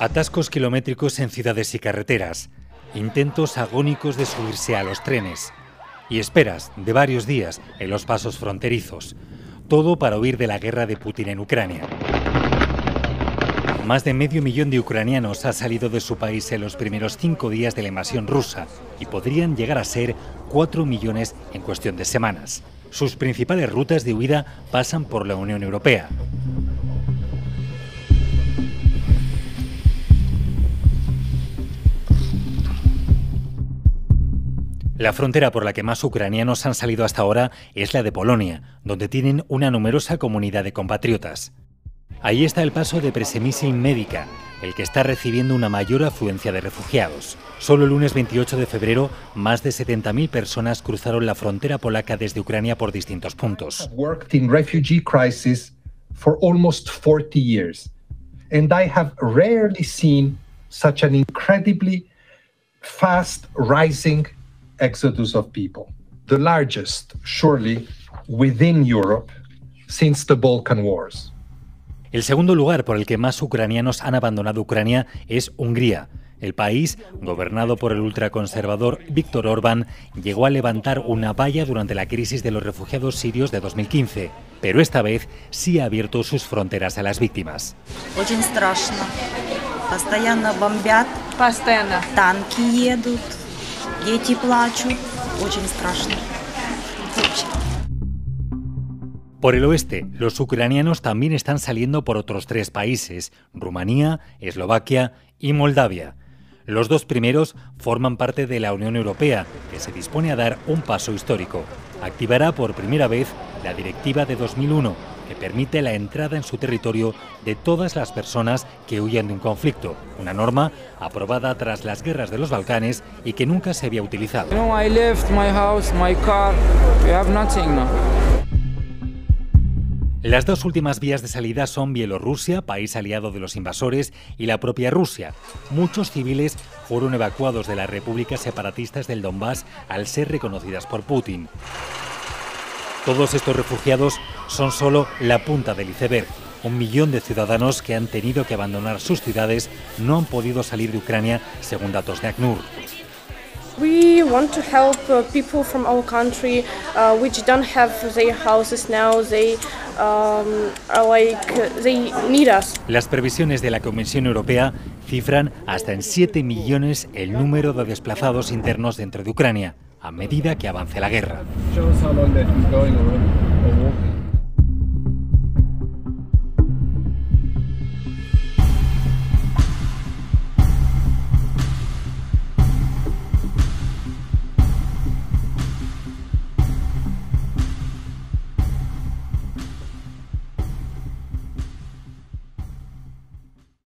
Atascos kilométricos en ciudades y carreteras, intentos agónicos de subirse a los trenes y esperas de varios días en los pasos fronterizos, todo para huir de la guerra de Putin en Ucrania. Más de medio millón de ucranianos ha salido de su país en los primeros cinco días de la invasión rusa y podrían llegar a ser cuatro millones en cuestión de semanas. Sus principales rutas de huida pasan por la Unión Europea. La frontera por la que más ucranianos han salido hasta ahora es la de Polonia, donde tienen una numerosa comunidad de compatriotas. Ahí está el paso de Presemisil Médica, el que está recibiendo una mayor afluencia de refugiados. Solo el lunes 28 de febrero, más de 70.000 personas cruzaron la frontera polaca desde Ucrania por distintos puntos. worked in refugee crisis for almost 40 years, and I have rarely seen such an incredibly fast exodus of people. The largest, surely, within Europe since the Balkan Wars. El segundo lugar por el que más ucranianos han abandonado Ucrania es Hungría. El país, gobernado por el ultraconservador Víctor Orbán, llegó a levantar una valla durante la crisis de los refugiados sirios de 2015, pero esta vez sí ha abierto sus fronteras a las víctimas. дети плачут. Очень страшно. Очень. Por el oeste, los ucranianos también están saliendo por otros tres países, Rumanía, Eslovaquia y Moldavia. Los dos primeros forman parte de la Unión Europea, que se dispone a dar un paso histórico. Activará por primera vez la Directiva de 2001, que permite la entrada en su territorio de todas las personas que huyan de un conflicto, una norma aprobada tras las guerras de los Balcanes y que nunca se había utilizado. Know, I left my house, my car. We have nothing now. Las dos últimas vías de salida son Bielorrusia, país aliado de los invasores, y la propia Rusia. Muchos civiles fueron evacuados de las repúblicas separatistas del Donbass al ser reconocidas por Putin. Todos estos refugiados son solo la punta del iceberg. Un millón de ciudadanos que han tenido que abandonar sus ciudades no han podido salir de Ucrania, según datos de ACNUR. We want to help uh, people from our country uh, which don't have their houses now. They um, are like uh, they need us. Las previsiones de la Comisión Europea cifran hasta en 7 millones el número de desplazados internos dentro de Ucrania, a medida que avance la guerra.